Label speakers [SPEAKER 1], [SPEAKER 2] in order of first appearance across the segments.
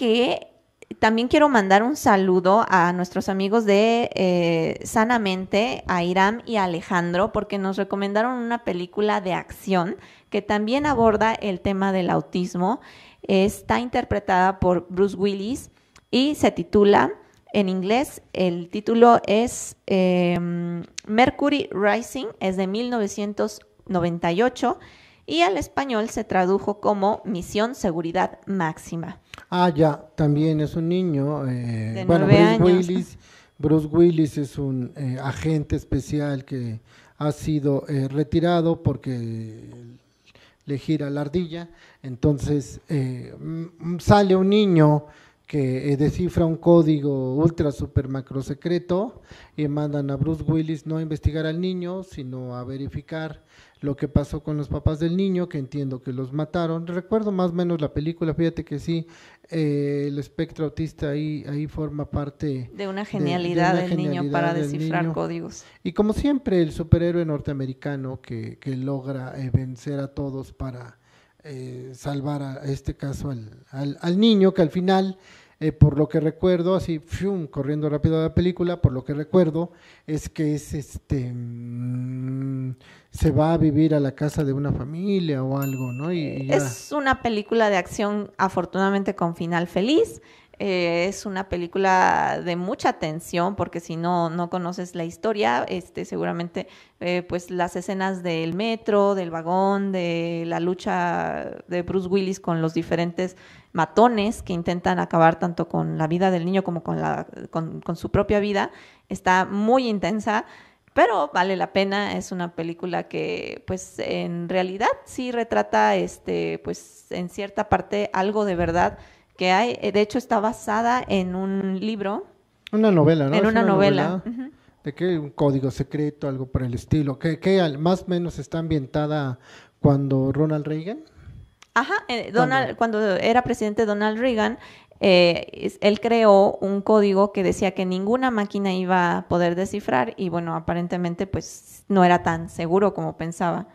[SPEAKER 1] que también quiero mandar un saludo a nuestros amigos de eh, Sanamente, a Iram y a Alejandro, porque nos recomendaron una película de acción que también aborda el tema del autismo. Está interpretada por Bruce Willis y se titula en inglés, el título es em, Mercury Rising, es de 1998 y al español se tradujo como Misión Seguridad Máxima.
[SPEAKER 2] Ah, ya, también es un niño. Eh,
[SPEAKER 1] De
[SPEAKER 2] bueno, Bruce
[SPEAKER 1] años.
[SPEAKER 2] Willis, Bruce Willis es un eh, agente especial que ha sido eh, retirado porque le gira la ardilla. Entonces eh, sale un niño que eh, descifra un código ultra super macro secreto y mandan a Bruce Willis no a investigar al niño, sino a verificar lo que pasó con los papás del niño, que entiendo que los mataron. Recuerdo más o menos la película, fíjate que sí, eh, el espectro autista ahí, ahí forma parte.
[SPEAKER 1] De una
[SPEAKER 2] de
[SPEAKER 1] genialidad
[SPEAKER 2] una
[SPEAKER 1] del niño para
[SPEAKER 2] del
[SPEAKER 1] descifrar
[SPEAKER 2] niño.
[SPEAKER 1] códigos.
[SPEAKER 2] Y como siempre, el superhéroe norteamericano que, que logra eh, vencer a todos para eh, salvar a este caso al, al, al niño, que al final, eh, por lo que recuerdo, así, fium, corriendo rápido a la película, por lo que recuerdo, es que es este. mm, se va a vivir a la casa de una familia o algo, ¿no? Y, y ya.
[SPEAKER 1] Es una película de acción afortunadamente con final feliz. Eh, es una película de mucha tensión porque si no no conoces la historia, este seguramente eh, pues las escenas del metro, del vagón, de la lucha de Bruce Willis con los diferentes matones que intentan acabar tanto con la vida del niño como con la con, con su propia vida, está muy intensa. Pero vale la pena, es una película que pues en realidad sí retrata este pues en cierta parte algo de verdad que hay, eh, de hecho está basada en un libro,
[SPEAKER 2] Una novela, ¿no?
[SPEAKER 1] en una novela.
[SPEAKER 2] ¿De qué? Un código secreto, algo por el estilo. al- más o menos está ambientada cuando Ronald Reagan?
[SPEAKER 1] Ajá, eh, Donald, cuando era presidente Donald Reagan, eh, él creó un código que decía que ninguna máquina iba a poder descifrar y bueno, aparentemente pues no era tan seguro como pensaba.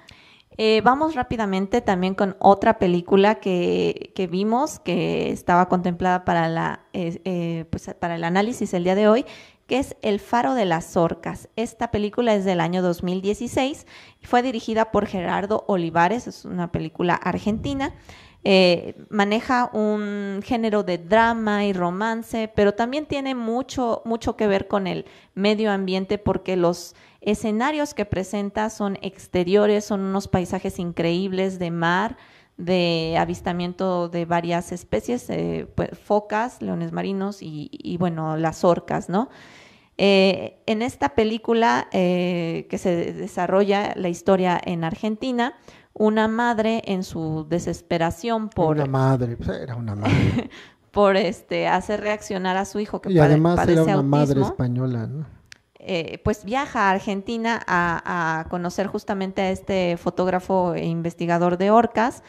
[SPEAKER 1] Eh, vamos rápidamente también con otra película que, que vimos que estaba contemplada para, la, eh, eh, pues, para el análisis el día de hoy, que es El Faro de las Orcas. Esta película es del año 2016 y fue dirigida por Gerardo Olivares, es una película argentina. Maneja un género de drama y romance, pero también tiene mucho, mucho que ver con el medio ambiente porque los escenarios que presenta son exteriores, son unos paisajes increíbles de mar, de avistamiento de varias especies, eh, pues, focas, leones marinos y, y, bueno, las orcas, ¿no? Eh, en esta película eh, que se desarrolla la historia en Argentina, una madre en su desesperación por,
[SPEAKER 2] Una madre, pues era una madre.
[SPEAKER 1] por este, hacer reaccionar a su hijo que
[SPEAKER 2] y además era una madre española, ¿no?
[SPEAKER 1] Eh, pues viaja a Argentina a, a conocer justamente a este fotógrafo e investigador de orcas,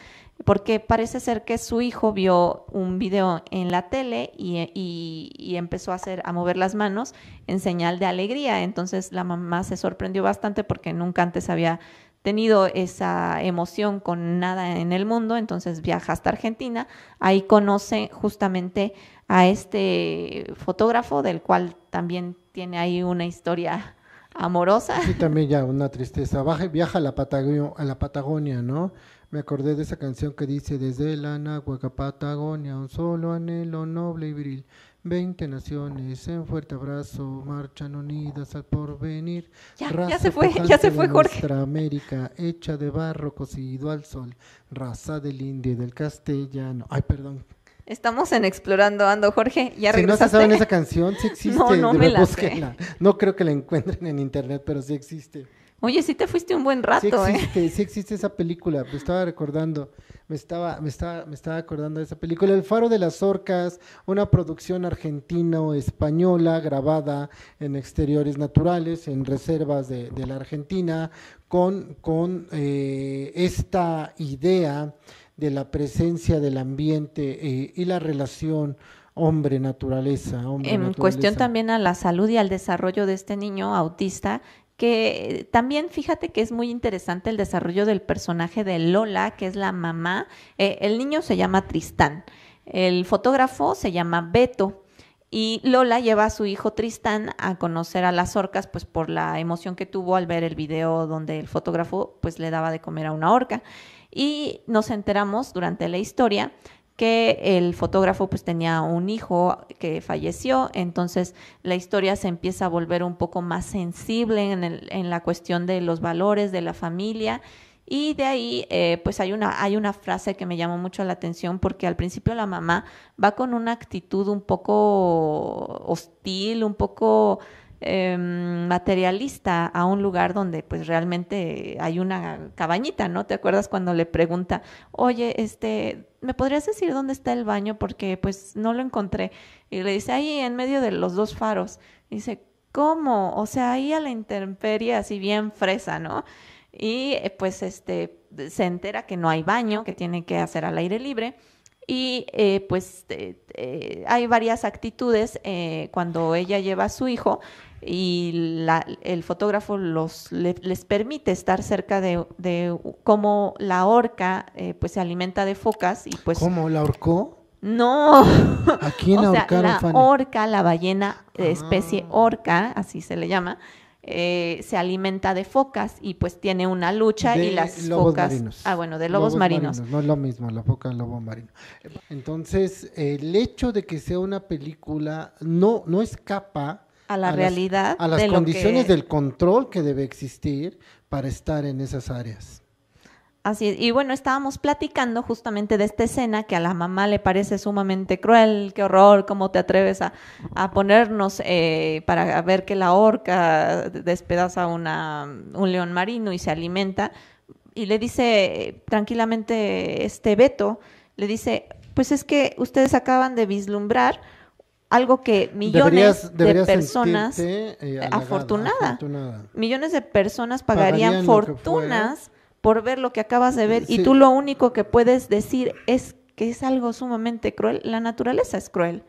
[SPEAKER 1] porque parece ser que su hijo vio un video en la tele y, empezó a hacer a mover las manos en señal de alegría. Entonces la mamá se sorprendió bastante porque nunca antes había tenido esa emoción con nada en el mundo, entonces viaja hasta Argentina, ahí conoce justamente a este fotógrafo del cual también tiene ahí una historia amorosa.
[SPEAKER 2] Sí, también ya una tristeza. Baja, viaja a la, Patagonia, a la Patagonia, ¿no? Me acordé de esa canción que dice, desde la Anáhuac a Patagonia, un solo anhelo noble y viril. Veinte naciones en fuerte abrazo marchan unidas al porvenir.
[SPEAKER 1] Ya, ya
[SPEAKER 2] Raza
[SPEAKER 1] se fue, ya se fue Jorge.
[SPEAKER 2] Nuestra América, hecha de barro cocido al sol, raza del indio y del castellano. Ay, perdón.
[SPEAKER 1] Estamos en Explorando Ando, Jorge, ya
[SPEAKER 2] si no se saben esa canción, sí existe.
[SPEAKER 1] No, no me la sé.
[SPEAKER 2] No creo que la encuentren en internet, pero sí existe.
[SPEAKER 1] Oye, sí te fuiste un buen
[SPEAKER 2] Sí
[SPEAKER 1] rato, ¿eh?
[SPEAKER 2] existe, sí existe esa película, me estaba recordando, me estaba, me estaba, me estaba acordando de esa película, El Faro de las Orcas, una producción argentino-española grabada en exteriores naturales, en reservas de, de la Argentina, con, con eh, esta idea de la presencia del ambiente eh, y la relación hombre-naturaleza. hombre
[SPEAKER 1] En cuestión
[SPEAKER 2] naturaleza.
[SPEAKER 1] también a la salud y al desarrollo de este niño autista, que también fíjate que es muy interesante el desarrollo del personaje de Lola, que es la mamá. Eh, el niño se llama Tristán. El fotógrafo se llama Beto y Lola lleva a su hijo Tristán a conocer a las orcas, pues por la emoción que tuvo al ver el video donde el fotógrafo pues le daba de comer a una orca. Y nos enteramos durante la historia que el fotógrafo pues tenía un hijo que falleció, entonces la historia se empieza a volver un poco más sensible en, en la cuestión de los valores de la familia y de ahí, eh, pues hay una, hay una frase que me llamó mucho la atención porque al principio la mamá va con una actitud un poco hostil, un poco em, materialista a un lugar donde pues realmente hay una cabañita, ¿no? ¿Te acuerdas cuando le pregunta, oye, este, ¿me podrías decir dónde está el baño? Porque pues no lo encontré. Y le dice, ahí en medio de los dos faros. dice, ¿cómo? O sea, ahí a la intemperie así bien fresa, ¿no? y eh, pues este se entera que no hay baño, que tiene que hacer al aire libre y eh, pues eh, hay varias actitudes cuando ella lleva a su hijo y el fotógrafo los les permite estar cerca de, de cómo la orca pues se alimenta de focas y pues
[SPEAKER 2] cómo la ahorcó
[SPEAKER 1] no
[SPEAKER 2] ¿A quién o sea,
[SPEAKER 1] la orca la ballena de especie ah. orca así se le llama eh, se alimenta de focas y pues tiene una lucha y las lobos focas marinos. ah bueno de lobos, marinos.
[SPEAKER 2] no es lo mismo la foca lobo marino entonces el hecho de que sea una película no no escapa
[SPEAKER 1] a la realidad
[SPEAKER 2] a las condiciones del control que debe existir para estar en esas áreas
[SPEAKER 1] Así Y bueno, estábamos platicando justamente de esta escena que a la mamá le parece sumamente cruel, qué horror, cómo te atreves a, ponernos eh, para ver que la orca despedaza una, un león marino y se alimenta. Y le dice tranquilamente este Beto, le dice, pues es que ustedes acaban de vislumbrar algo que millones de personas, eh, afortunada, millones de personas pagarían, fortunas por ver lo que acabas de ver y tú lo único que puedes decir es que es algo sumamente cruel. La naturaleza es cruel.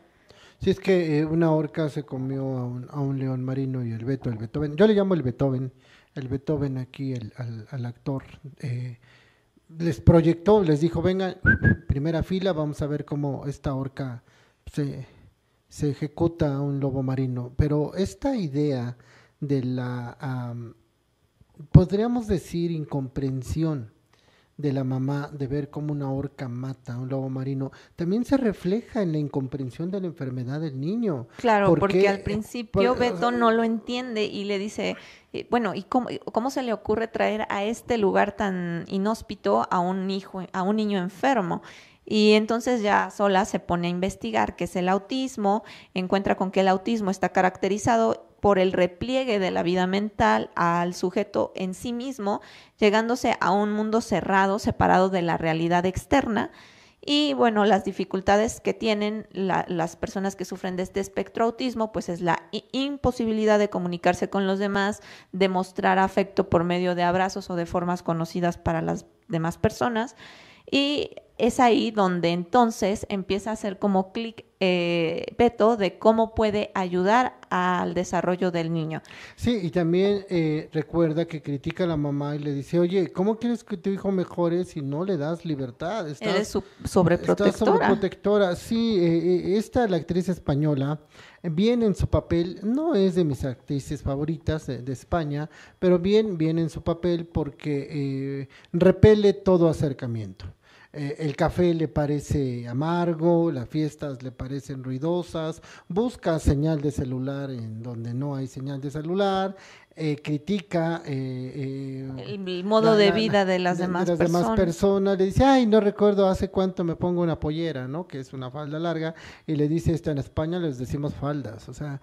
[SPEAKER 2] Si es que eh, una orca se comió a un, león marino y el Beto, el Beethoven, yo le llamo el Beethoven, el Beethoven aquí, el, al, actor, eh, les proyectó, les dijo, venga, primera fila, vamos a ver cómo esta orca se, se ejecuta a un lobo marino. Pero esta idea de la podríamos decir, incomprensión de la mamá de ver cómo una orca mata a un lobo marino, también se refleja en la incomprensión de la enfermedad del niño.
[SPEAKER 1] Claro, porque, al principio Beto no lo entiende y le dice, eh, bueno, ¿y cómo, cómo, se le ocurre traer a este lugar tan inhóspito a un hijo, a un niño enfermo? Y entonces ya sola se pone a investigar qué es el autismo, encuentra con que el autismo está caracterizado por el repliegue de la vida mental al sujeto en sí mismo, llegándose a un mundo cerrado, separado de la realidad externa. Y bueno, las dificultades que tienen las personas que sufren de este espectro autismo, pues es la imposibilidad de comunicarse con los demás, de mostrar afecto por medio de abrazos o de formas conocidas para las demás personas. Y es ahí donde entonces empieza a hacer como clic eh, Beto de cómo puede ayudar al desarrollo del niño.
[SPEAKER 2] Sí, y también eh, recuerda que critica a la mamá y le dice, oye, ¿cómo quieres que tu hijo mejore si no le das libertad?
[SPEAKER 1] Estás, Eres sobreprotectora.
[SPEAKER 2] Estás sobreprotectora, sí. Eh, esta, la actriz española, bien en su papel, no es de mis actrices favoritas de, España, pero bien, bien en su papel porque repele todo acercamiento. Eh, el café le parece amargo, las fiestas le parecen ruidosas, busca señal de celular en donde no hay señal de celular, eh, critica
[SPEAKER 1] eh, el modo de vida de las, demás,
[SPEAKER 2] de las
[SPEAKER 1] personas.
[SPEAKER 2] demás personas. Le dice, ay, no recuerdo hace cuánto me pongo una pollera, ¿no? Que es una falda larga. Y le dice esto en España, les decimos faldas. O sea,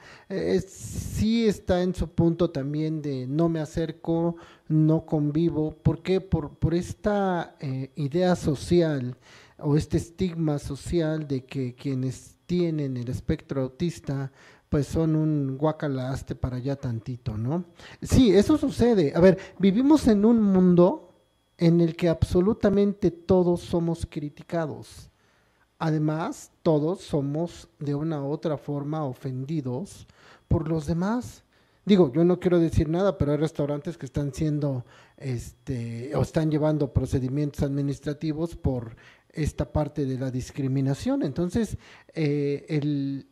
[SPEAKER 2] sí está en su punto también de no me acerco, no convivo. ¿Por qué? Por, por esta idea social o este estigma social de que quienes tienen el espectro autista pues son un guacalaste para allá tantito, ¿no? Sí, eso sucede. A ver, vivimos en un mundo en el que absolutamente todos somos criticados. Además, todos somos de una u otra forma ofendidos por los demás. Digo, yo no quiero decir nada, pero hay restaurantes que están siendo, este, o están llevando procedimientos administrativos por esta parte de la discriminación. Entonces, eh, el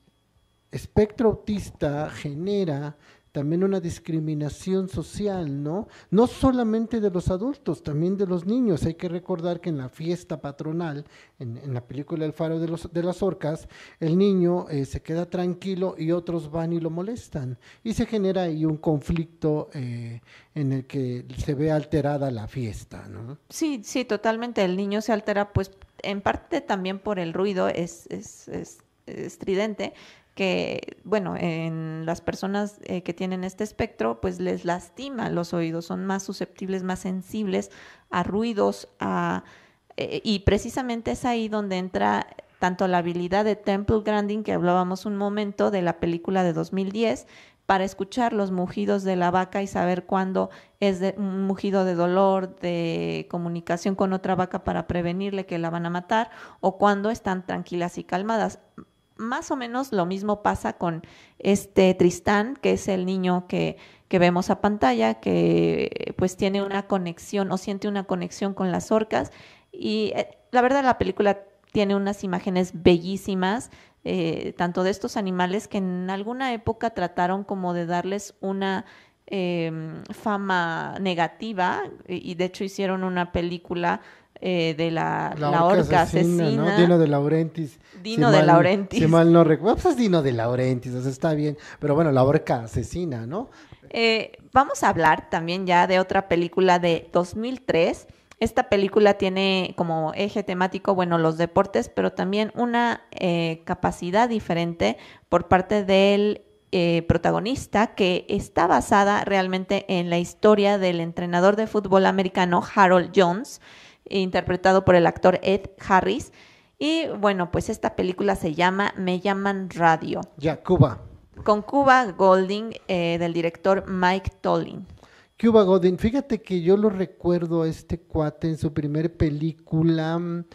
[SPEAKER 2] espectro autista genera también una discriminación social, ¿no? No solamente de los adultos, también de los niños. Hay que recordar que en la fiesta patronal, en, la película El faro de, los, de las orcas, el niño eh, se queda tranquilo y otros van y lo molestan. Y se genera ahí un conflicto eh, en el que se ve alterada la fiesta, ¿no?
[SPEAKER 1] Sí, sí, totalmente. El niño se altera, pues, en parte también por el ruido, es, es, es estridente, que, bueno, en las personas eh, que tienen este espectro, pues les lastima los oídos, son más susceptibles, más sensibles a ruidos, a, eh, y precisamente es ahí donde entra tanto la habilidad de Temple Grandin, que hablábamos un momento de la película de 2010, para escuchar los mugidos de la vaca y saber cuándo es un mugido de dolor, de comunicación con otra vaca para prevenirle que la van a matar, o cuando están tranquilas y calmadas más o menos lo mismo pasa con este Tristán, que es el niño que, que, vemos a pantalla, que pues tiene una conexión o siente una conexión con las orcas. Y eh, la verdad la película tiene unas imágenes bellísimas, eh, tanto de estos animales que en alguna época trataron como de darles una em, fama negativa y de hecho hicieron una película eh, de la, la, orca, asesina.
[SPEAKER 2] Dino de Laurentis.
[SPEAKER 1] Dino de Laurentis.
[SPEAKER 2] Si mal no recuerdo, pues es Dino de Laurentis, o sea, está bien. Pero bueno, la orca asesina, ¿no?
[SPEAKER 1] Eh, vamos a hablar también ya de otra película de 2003. Esta película tiene como eje temático, bueno, los deportes, pero también una eh, capacidad diferente por parte del protagonista que está basada realmente en la historia del entrenador de fútbol americano Harold Jones, interpretado por el actor Ed Harris. Y bueno, pues esta película se llama Me llaman Radio.
[SPEAKER 2] Ya, Cuba.
[SPEAKER 1] Con Cuba Golding, eh, del director Mike Tollin.
[SPEAKER 2] Cuba Golding, fíjate que yo lo recuerdo a este cuate en su primer película, mm,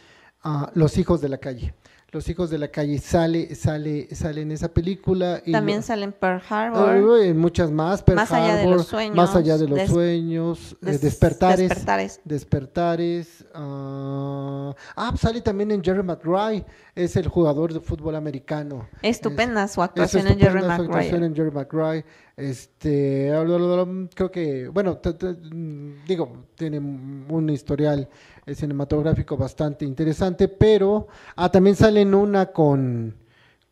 [SPEAKER 2] ah, Los hijos de la calle. Los hijos de la calle sale, sale, sale en esa película.
[SPEAKER 1] Y También salen Pearl Harbor.
[SPEAKER 2] muchas más.
[SPEAKER 1] más allá de los sueños.
[SPEAKER 2] Más allá de los sueños. Eh, despertares. Despertares. Despertares. ah, ah pues sale también en Jerry McRae. Es el jugador de fútbol americano.
[SPEAKER 1] Estupenda su actuación en Jerry McRae. Su actuación
[SPEAKER 2] en Jerry McRae. Este, creo que, bueno, digo, tiene un historial cinematográfico bastante interesante, pero ah, también sale en una con,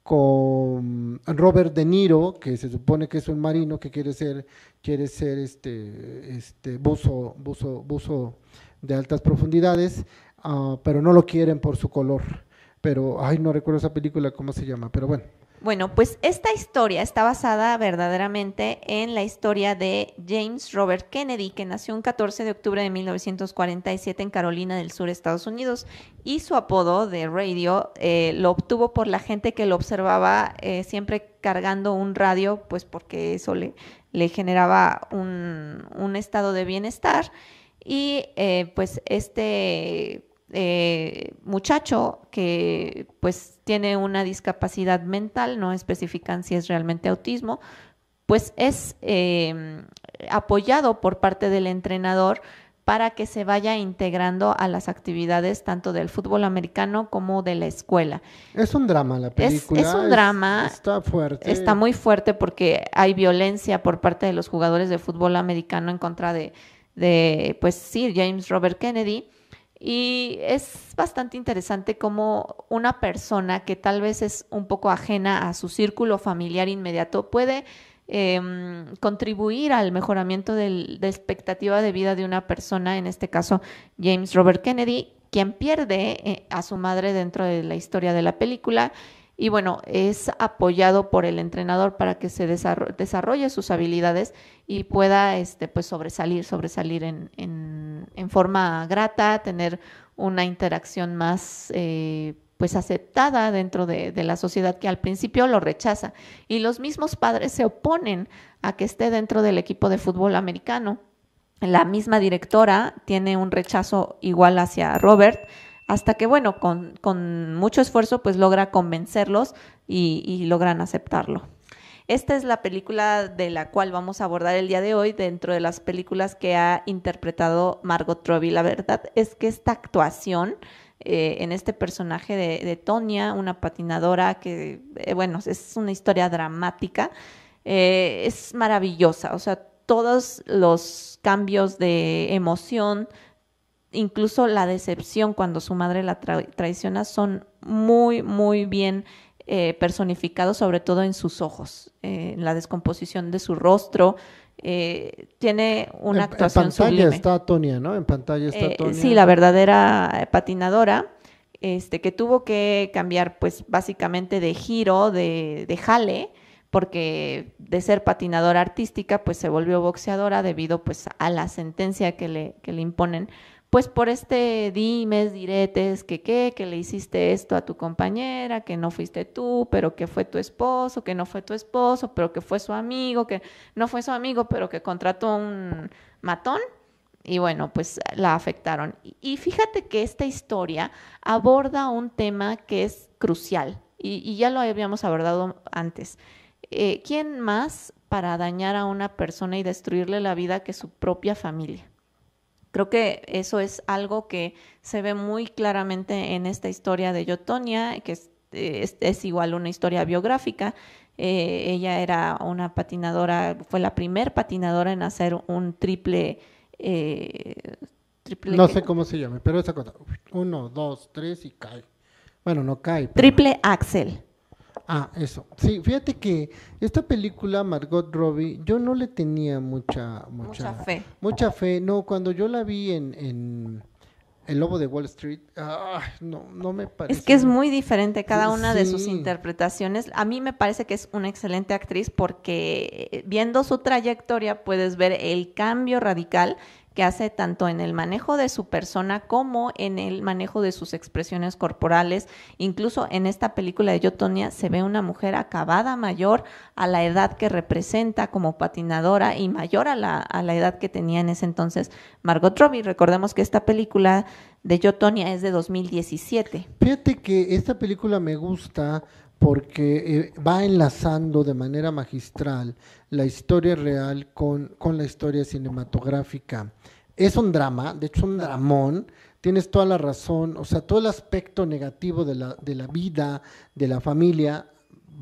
[SPEAKER 2] con Robert De Niro, que se supone que es un marino que quiere ser, quiere ser este, este buzo, buzo, buzo de altas profundidades, ah, pero no lo quieren por su color. Pero, ay, no recuerdo esa película, ¿cómo se llama? Pero bueno.
[SPEAKER 1] Bueno, pues esta historia está basada verdaderamente en la historia de James Robert Kennedy, que nació un 14 de octubre de 1947 en Carolina del Sur, Estados Unidos, y su apodo de radio eh, lo obtuvo por la gente que lo observaba eh, siempre cargando un radio, pues porque eso le, generaba un, un, estado de bienestar. Y eh, pues este eh, muchacho que pues tiene una discapacidad mental, no especifican si es realmente autismo, pues es em, apoyado por parte del entrenador para que se vaya integrando a las actividades tanto del fútbol americano como de la escuela.
[SPEAKER 2] Es un drama la película.
[SPEAKER 1] Es, un drama.
[SPEAKER 2] está fuerte.
[SPEAKER 1] Está muy fuerte porque hay violencia por parte de los jugadores de fútbol americano en contra de, de pues sí, James Robert Kennedy. Y es bastante interesante cómo una persona que tal vez es un poco ajena a su círculo familiar inmediato puede em, contribuir al mejoramiento de la expectativa de vida de una persona, en este caso James Robert Kennedy, quien pierde eh, a su madre dentro de la historia de la película y bueno, es apoyado por el entrenador para que se desarrolle sus habilidades y pueda este, pues sobresalir, sobresalir en, forma grata, tener una interacción más eh, pues aceptada dentro de, de, la sociedad que al principio lo rechaza. Y los mismos padres se oponen a que esté dentro del equipo de fútbol americano. La misma directora tiene un rechazo igual hacia Robert, hasta que, bueno, con, con mucho esfuerzo, pues logra convencerlos y, logran aceptarlo. Esta es la película de la cual vamos a abordar el día de hoy dentro de las películas que ha interpretado Margot Robbie. La verdad es que esta actuación eh, en este personaje de, de, Tonia, una patinadora que, eh, bueno, es una historia dramática, eh, es maravillosa, o sea, todos los cambios de emoción, incluso la decepción cuando su madre la traiciona, son muy, muy bien eh, personificado sobre todo en sus ojos, eh, en la descomposición de su rostro. Eh, tiene una actuación
[SPEAKER 2] En pantalla está Tonia, ¿no? En pantalla está Tonia.
[SPEAKER 1] Sí, la verdadera patinadora, este, que tuvo que cambiar, pues, básicamente de giro, de, de jale, porque de ser patinadora artística, pues se volvió boxeadora debido, pues, a la sentencia que le, que le imponen pues por este dimes, diretes, que qué, que le hiciste esto a tu compañera, que no fuiste tú, pero que fue tu esposo, que no fue tu esposo, pero que fue su amigo, que no fue su amigo, pero que contrató un matón. Y bueno, pues la afectaron. Y fíjate que esta historia aborda un tema que es crucial y, ya lo habíamos abordado antes. Eh, ¿Quién más para dañar a una persona y destruirle la vida que su propia familia? Creo que eso es algo que se ve muy claramente en esta historia de Yotonia, que es, igual una historia biográfica. Eh, ella era una patinadora, fue la primer patinadora en hacer un triple... Eh,
[SPEAKER 2] triple no sé cómo se llama, pero esa cosa. Uno, dos, tres y cae. Bueno, no cae.
[SPEAKER 1] Triple Axel.
[SPEAKER 2] Ah, eso. Sí, fíjate que esta película, Margot Robbie, yo no le tenía mucha, mucha, fe. Mucha fe. No, cuando yo la vi en, en El Lobo de Wall Street, no, no me parece.
[SPEAKER 1] Es que es muy diferente cada una de sus interpretaciones. A mí me parece que es una excelente actriz porque eh, viendo su trayectoria puedes ver el cambio radical que hace tanto en el manejo de su persona como en el manejo de sus expresiones corporales. Incluso en esta película de Yotonia se ve una mujer acabada mayor a la edad que representa como patinadora y mayor a la, a la edad que tenía en ese entonces Margot Robbie. Recordemos que esta película de Yotonia es de 2017.
[SPEAKER 2] Fíjate que esta película me gusta porque eh, va enlazando de manera magistral la historia real con, con, la historia cinematográfica. Es un drama, de hecho un dramón, tienes toda la razón, o sea, todo el aspecto negativo de la, de la vida, de la familia,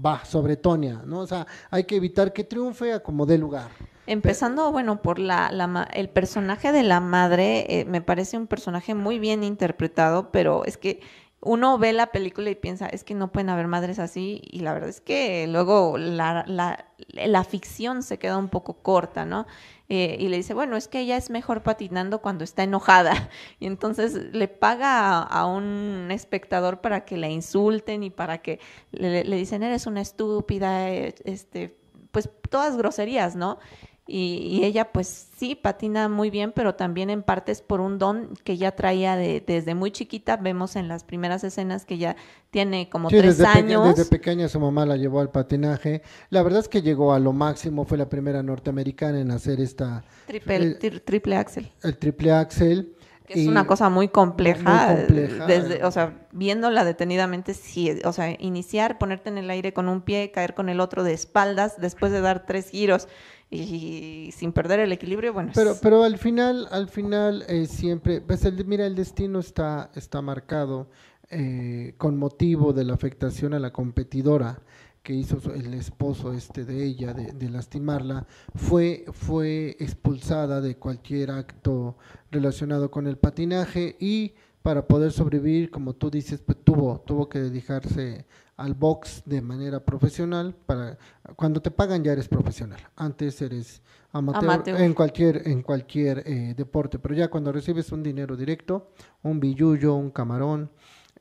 [SPEAKER 2] va sobre Tonia, ¿no? O sea, hay que evitar que triunfe a como dé lugar.
[SPEAKER 1] Empezando, bueno, por la, la, el personaje de la madre, eh, me parece un personaje muy bien interpretado, pero es que uno ve la película y piensa, es que no pueden haber madres así, y la verdad es que luego la, la, la ficción se queda un poco corta, ¿no? Eh, y le dice, bueno, es que ella es mejor patinando cuando está enojada, y entonces le paga a, un espectador para que la insulten y para que le, le dicen, eres una estúpida, eh, este, pues todas groserías, ¿no? Y, ella pues sí patina muy bien, pero también en partes por un don que ya traía de, desde muy chiquita. Vemos en las primeras escenas que ya tiene como tres años.
[SPEAKER 2] desde pequeña su mamá la llevó al patinaje. La verdad es que llegó a lo máximo, fue la primera norteamericana en hacer esta...
[SPEAKER 1] Triple, triple axel.
[SPEAKER 2] El triple axel.
[SPEAKER 1] es una cosa muy compleja, Desde, o sea, viéndola detenidamente, sí, o sea, iniciar, ponerte en el aire con un pie, caer con el otro de espaldas, después de dar tres giros y sin perder el equilibrio, bueno.
[SPEAKER 2] Pero, pero al final, al final eh, siempre, pues el, mira, el destino está, está marcado eh, con motivo de la afectación a la competidora que hizo el esposo este de ella, de, lastimarla, fue, fue expulsada de cualquier acto relacionado con el patinaje y para poder sobrevivir, como tú dices, pues tuvo, tuvo que dedicarse al box de manera profesional para cuando te pagan ya eres profesional. Antes eres amateur, en cualquier en cualquier eh, deporte pero ya cuando recibes un dinero directo un billuyo un camarón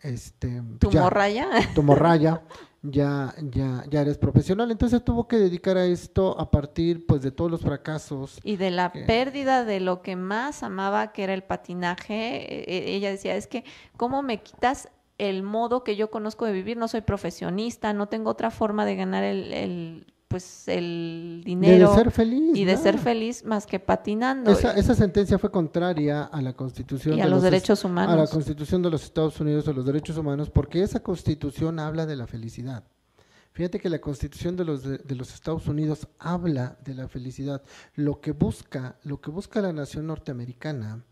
[SPEAKER 2] este
[SPEAKER 1] tu morraya
[SPEAKER 2] tu morraya ya ya ya eres profesional. Entonces tuvo que dedicar a esto a partir pues de todos los fracasos
[SPEAKER 1] y de la pérdida de lo que más amaba que era el patinaje e, e, ella decía es que cómo me quitas el modo que yo conozco de vivir, no soy profesionista, no tengo otra forma de ganar el, pues el dinero
[SPEAKER 2] de ser feliz,
[SPEAKER 1] y de ser feliz más que patinando.
[SPEAKER 2] Esa, esa, sentencia fue contraria a la Constitución
[SPEAKER 1] y a los, derechos humanos.
[SPEAKER 2] A la Constitución de los Estados Unidos a los derechos humanos, porque esa Constitución habla de la felicidad. Fíjate que la Constitución de los, de los Estados Unidos habla de la felicidad. Lo que busca, lo que busca la nación norteamericana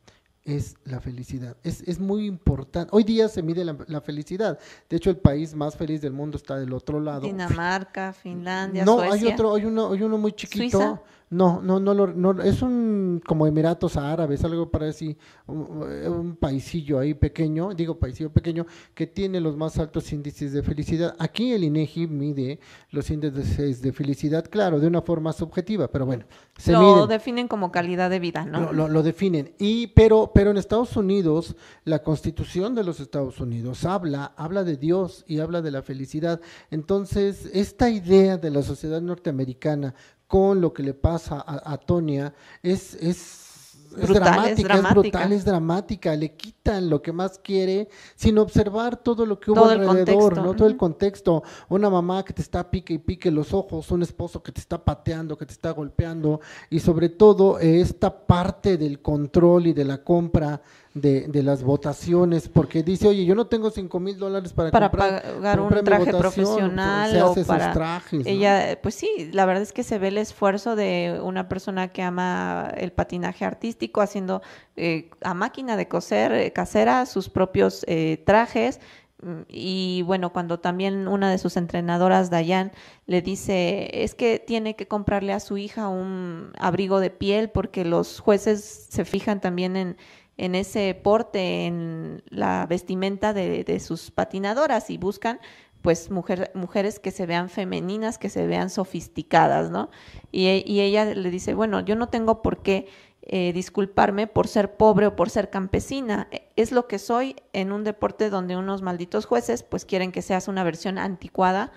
[SPEAKER 2] es la felicidad. Es, es muy importante. Hoy día se mide la, felicidad. De hecho, el país más feliz del mundo está del otro lado.
[SPEAKER 1] Dinamarca, Finlandia,
[SPEAKER 2] No, hay otro, hay uno, hay uno muy chiquito. No, no, no, no, es un como Emiratos Árabes, algo para decir, un, paisillo ahí pequeño, digo paisillo pequeño, que tiene los más altos índices de felicidad. Aquí el INEGI mide los índices de felicidad, claro, de una forma subjetiva, pero bueno,
[SPEAKER 1] se lo definen como calidad de vida, ¿no?
[SPEAKER 2] Lo, lo, definen. Y pero, pero en Estados Unidos, la Constitución de los Estados Unidos habla, habla de Dios y habla de la felicidad. Entonces, esta idea de la sociedad norteamericana con lo que le pasa a, Tonia es, es, dramática, es, brutal, es dramática, le quitan lo que más quiere sin observar todo lo que hubo alrededor, ¿no? Todo el contexto, una mamá que te está pique y pique los ojos, un esposo que te está pateando, que te está golpeando y sobre todo esta parte del control y de la compra de, de, las votaciones, porque dice, oye, yo no tengo cinco mil dólares para,
[SPEAKER 1] para pagar un traje profesional o para trajes, ella, pues sí, la verdad es que se ve el esfuerzo de una persona que ama el patinaje artístico haciendo eh, a máquina de coser eh, casera sus propios eh, trajes. Mm, y bueno, cuando también una de sus entrenadoras, Dayan, le dice, es que tiene que comprarle a su hija un abrigo de piel porque los jueces se fijan también en, en ese porte, en la vestimenta de, sus patinadoras y buscan pues mujeres que se vean femeninas, que se vean sofisticadas, ¿no? Y, ella le dice, bueno, yo no tengo por qué eh, disculparme por ser pobre o por ser campesina, es lo que soy en un deporte donde unos malditos jueces pues quieren que seas una versión anticuada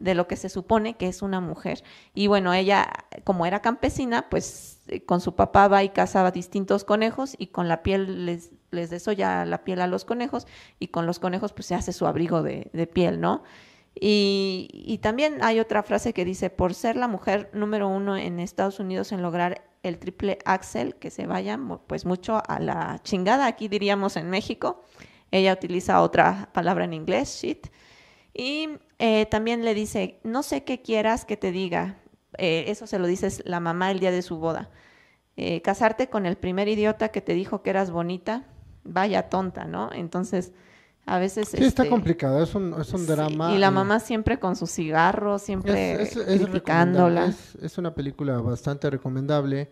[SPEAKER 1] de lo que se supone que es una mujer. Y bueno, ella, como era campesina, pues eh, con su papá va y cazaba distintos conejos y con la piel les, les desolla la piel a los conejos y con los conejos pues se hace su abrigo de, de piel, ¿no? Y, y, también hay otra frase que dice, por ser la mujer número uno en Estados Unidos en lograr el triple axel, que se vaya pues mucho a la chingada, aquí diríamos en México. Ella utiliza otra palabra en inglés, shit. Y eh, también le dice, no sé qué quieras que te diga. Eh, eso se lo dices la mamá el día de su boda. Eh, casarte con el primer idiota que te dijo que eras bonita, vaya tonta, ¿no? Entonces, a veces...
[SPEAKER 2] Sí, está este, complicado, es un, es un drama.
[SPEAKER 1] y la mamá siempre con su cigarro, siempre es, criticándola.
[SPEAKER 2] Es, una película bastante recomendable.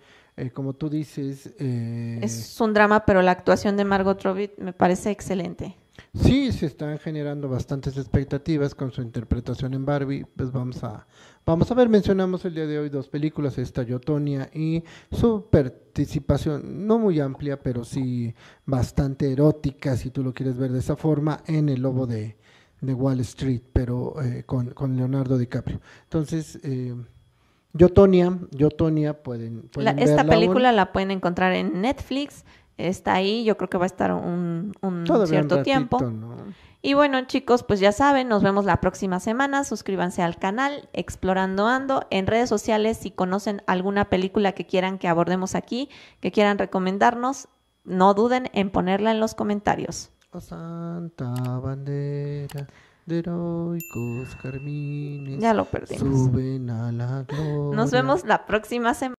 [SPEAKER 2] como tú dices...
[SPEAKER 1] Es un drama, pero la actuación de Margot Robbie me parece excelente.
[SPEAKER 2] Sí, se están generando bastantes expectativas con su interpretación en Barbie. Pues vamos a, vamos a ver, mencionamos el día de hoy dos películas, esta Yotonia y su participación, no muy amplia, pero sí bastante erótica, si tú lo quieres ver de esa forma, en El Lobo de, Wall Street, pero eh, con, con, Leonardo DiCaprio. Entonces, eh, Yotonia, Yotonia pueden, pueden
[SPEAKER 1] Esta película la pueden encontrar en Netflix está ahí, yo creo que va a estar un, cierto tiempo. Y bueno, chicos, pues ya saben, nos vemos la próxima semana. Suscríbanse al canal Explorando Ando. En redes sociales, si conocen alguna película que quieran que abordemos aquí, que quieran recomendarnos, no duden en ponerla en los comentarios.
[SPEAKER 2] Santa bandera de heroicos carmines.
[SPEAKER 1] Ya lo perdimos.
[SPEAKER 2] Suben a la gloria.
[SPEAKER 1] Nos vemos la próxima semana.